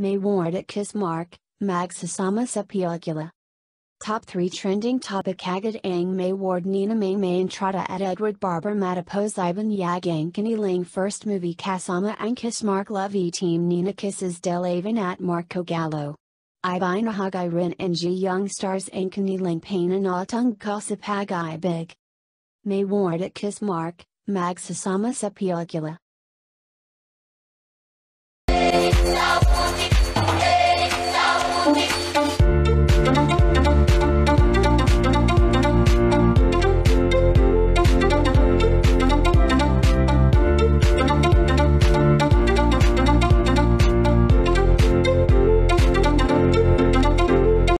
MayWard at KissMarc, Mag Sasama Sapiogula. Top 3 Trending topic Agad Ang MayWard Nina Maymay Entrata at Edward Barber Matapos Ivan Yagang Kaniling First Movie Kasama and KissMarc Lovey Team Nina Kisses Delavin at Marco Gallo. Ibina Hagai Rin and Ji Young Stars Autung Kasipagai Big. MayWard at Música